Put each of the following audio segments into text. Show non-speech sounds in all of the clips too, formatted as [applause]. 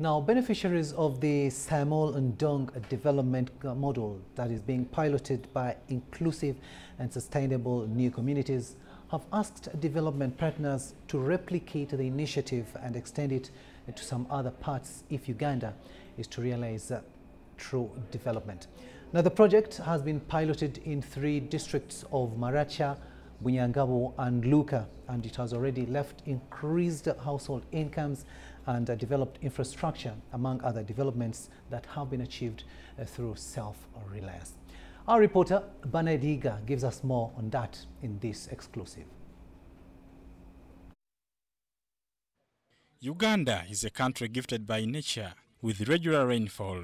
Now, beneficiaries of the Saemaul Undong development model that is being piloted by inclusive and sustainable new communities have asked development partners to replicate the initiative and extend it to some other parts if Uganda is to realize uh, true development. Now, the project has been piloted in three districts of Maracha, Bunyangabu and Luuka, and it has already left increased household incomes and uh, developed infrastructure, among other developments that have been achieved uh, through self-reliance. Our reporter, Bernard Iga, gives us more on that in this exclusive. Uganda is a country gifted by nature with regular rainfall.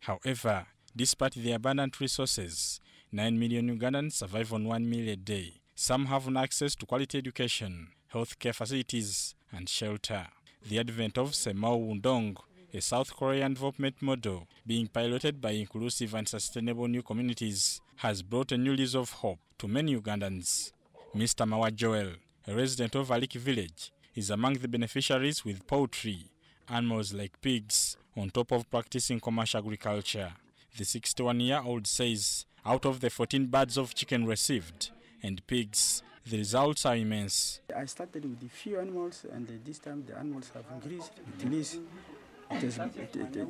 However, despite the abundant resources, 9 million Ugandans survive on 1 meal a day. Some have no access to quality education, healthcare facilities, and shelter. The advent of Semau Wundong, a South Korean development model being piloted by inclusive and sustainable new communities, has brought a new lease of hope to many Ugandans. Mr. Mawa Joel, a resident of Aliki village, is among the beneficiaries with poultry, animals like pigs, on top of practicing commercial agriculture. The 61-year-old says out of the 14 birds of chicken received and pigs, the results are immense. I started with a few animals, and this time the animals have increased. At least it has, it, it, it,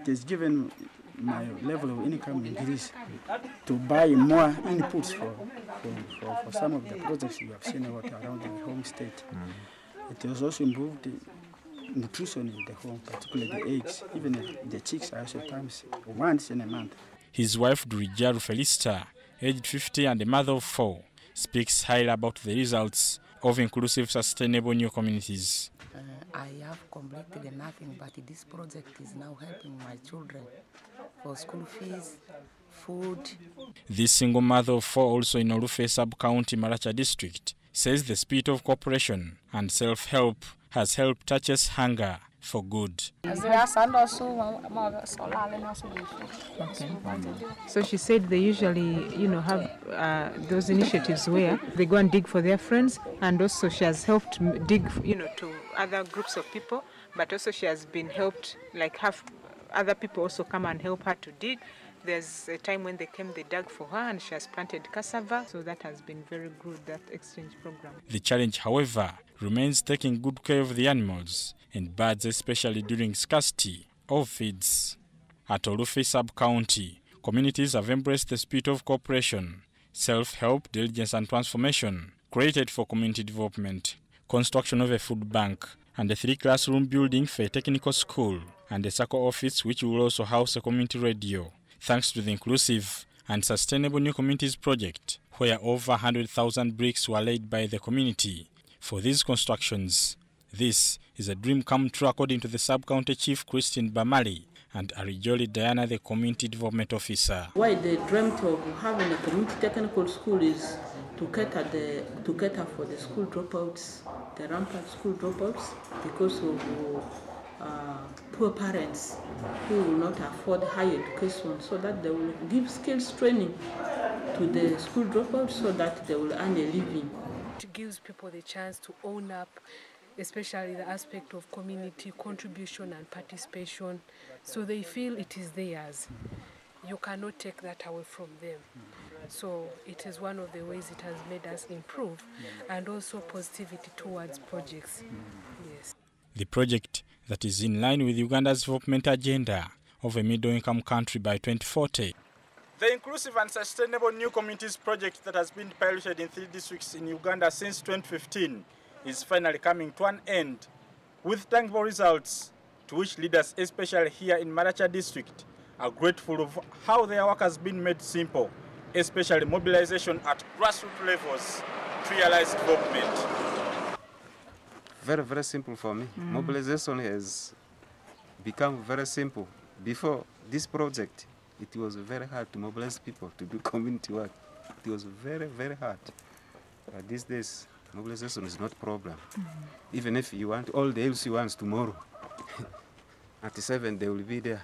it has given my level of income increase to buy more inputs for, for, for, for some of the projects you have seen out around the home state. Mm. It has also improved the nutrition in the home, particularly the eggs. Even the chicks are also times once in a month. His wife, Durijaru Felista, aged 50 and a mother of four, speaks highly about the results of inclusive sustainable new communities. Uh, I have completed nothing, but this project is now helping my children for school fees, food. This single mother of four, also in Orufe sub-county Maracha district, says the spirit of cooperation and self-help has helped touches hunger for good. Okay. So she said they usually, you know, have uh, those initiatives where they go and dig for their friends, and also she has helped dig, you know, to other groups of people. But also she has been helped, like have other people also come and help her to dig. There's a time when they came, they dug for her, and she has planted cassava. So that has been very good, that exchange program. The challenge, however, remains taking good care of the animals and birds, especially during scarcity of feeds. At Olufe sub-county, communities have embraced the spirit of cooperation, self-help, diligence and transformation created for community development, construction of a food bank, and a three-classroom building for a technical school, and a circle office which will also house a community radio, thanks to the inclusive and sustainable new communities project, where over 100,000 bricks were laid by the community. For these constructions, this is a dream come true according to the sub-county chief Christine Bamali and Arijoli Diana, the community development officer. Why they dreamt of having a community technical school is to cater, the, to cater for the school dropouts, the rampant school dropouts, because of uh, poor parents who will not afford higher education, so that they will give skills training to the school dropouts so that they will earn a living. It gives people the chance to own up especially the aspect of community contribution and participation, so they feel it is theirs. You cannot take that away from them. So it is one of the ways it has made us improve and also positivity towards projects. Yes. The project that is in line with Uganda's development agenda of a middle-income country by 2040. The Inclusive and Sustainable New Communities project that has been piloted in three districts in Uganda since 2015 is finally coming to an end with tangible results to which leaders, especially here in Maracha district, are grateful of how their work has been made simple, especially mobilization at grassroots levels to realize development. Very, very simple for me. Mm. Mobilization has become very simple. Before this project, it was very hard to mobilize people to do [laughs] community work. It was very, very hard. But these days, mobilization is not a problem. Mm -hmm. Even if you want all the LC ones tomorrow, [laughs] at 7 they will be there.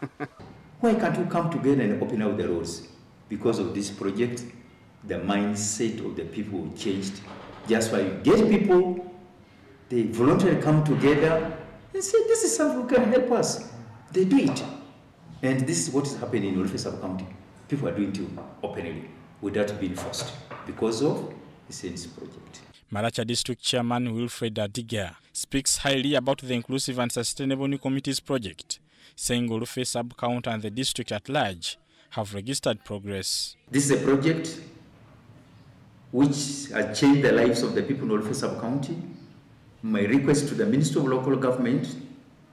[laughs] Why can't we come together and open up the roads? Because of this project, the mindset of the people changed. Just why you get people, they voluntarily come together and say, this is something who can help us. They do it. And this is what is happening in Olufe sub-county. People are doing it openly without being forced because of the SENS project. Maracha District Chairman Wilfred Adiga speaks highly about the Inclusive and Sustainable New Communities project, saying Olufe sub-county and the district at large have registered progress. This is a project which has changed the lives of the people in Olufe sub-county. My request to the Minister of Local Government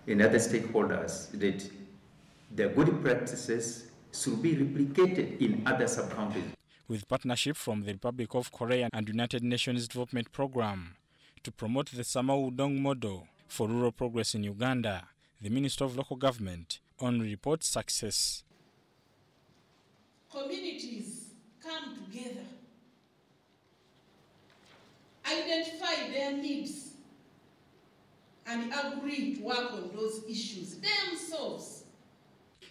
and other stakeholders that the good practices should be replicated in other sub-counties. With partnership from the Republic of Korea and United Nations Development Programme to promote the Saemaul Undong model for rural progress in Uganda, the Minister of Local Government on reports success. Communities come together, identify their needs, and agree to work on those issues themselves.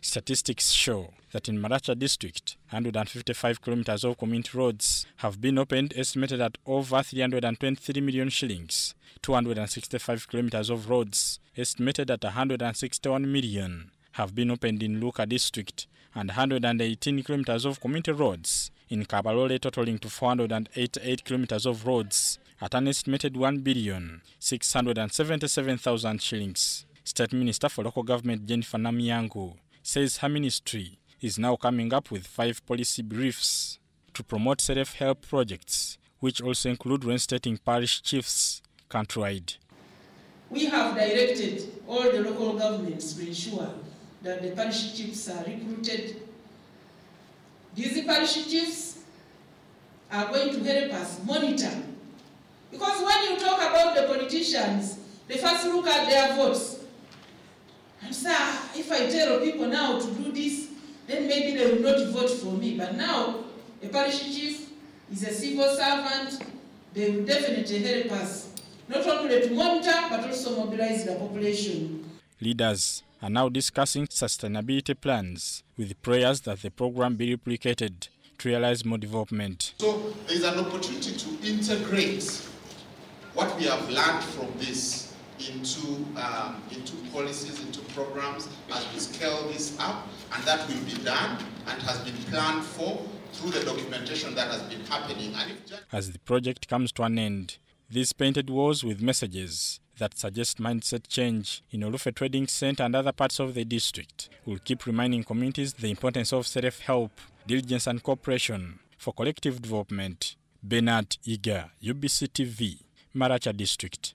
Statistics show that in Maracha district, 155 kilometers of community roads have been opened, estimated at over 323 million shillings. 265 kilometers of roads, estimated at 161 million, have been opened in Luuka district, and 118 kilometers of community roads in Kabarole, totaling to 488 kilometers of roads at an estimated 1 billion 677,000 shillings. State Minister for Local Government Jennifer Namiangu says her ministry is now coming up with five policy briefs to promote self-help projects, which also include reinstating parish chiefs countrywide. We have directed all the local governments to ensure that the parish chiefs are recruited. These parish chiefs are going to help us monitor. Because when you talk about the politicians, they first look at their votes. And say, if I tell people now to do this, then maybe they will not vote for me. But now, a parish chief is a civil servant. They will definitely help us, not only to monitor, but also mobilize the population. Leaders are now discussing sustainability plans with prayers that the program be replicated to realize more development. So there is an opportunity to integrate what we have learned from this into, um, into policies, into programs as we scale this up, and that will be done and has been planned for through the documentation that has been happening. As the project comes to an end, these painted walls with messages that suggest mindset change in Olufe Trading Center and other parts of the district will keep reminding communities the importance of self-help, diligence and cooperation for collective development. Bernard Iga, UBC TV, Maracha District.